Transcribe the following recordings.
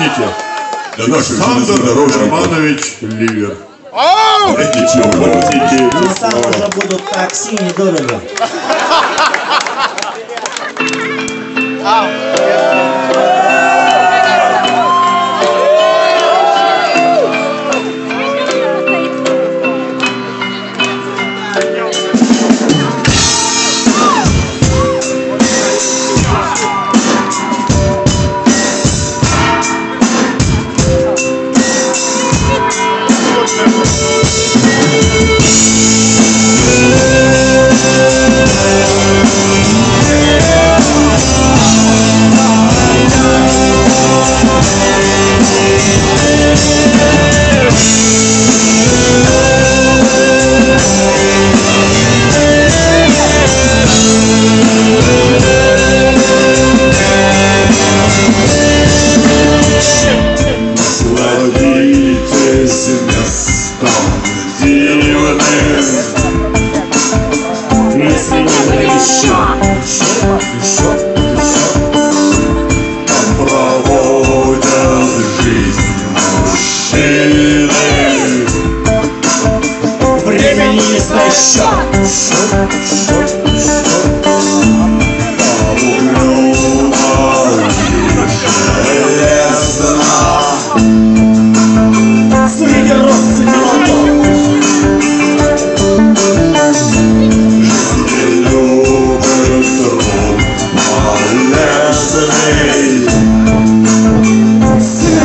Запомните, Александр Романович Ливер. Запомните. Места уже будут такси недорого.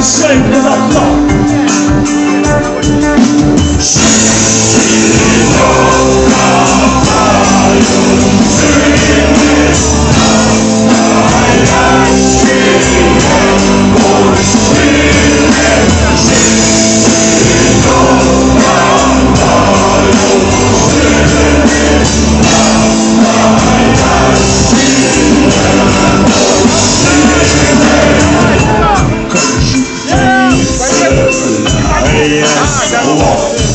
Shame You the. Yes. up.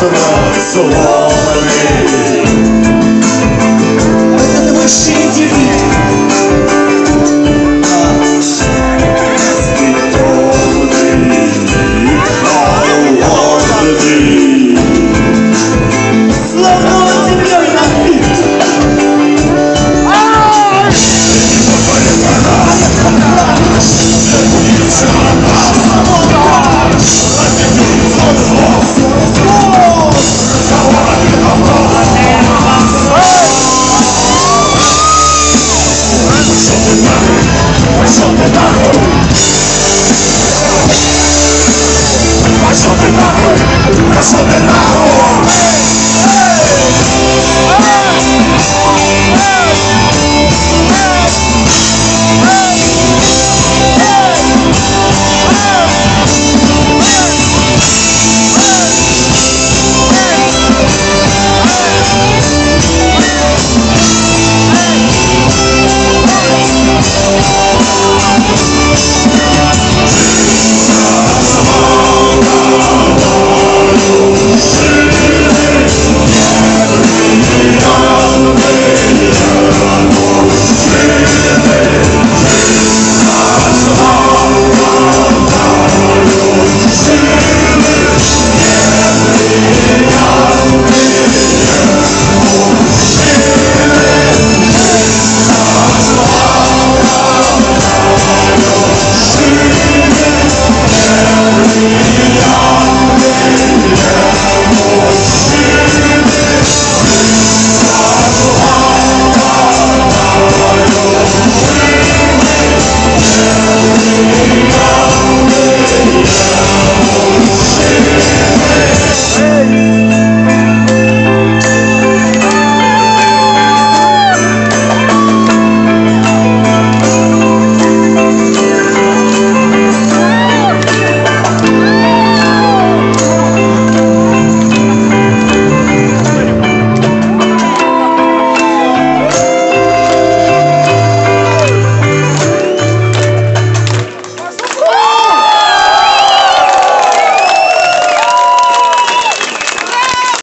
from us so warmly. I got the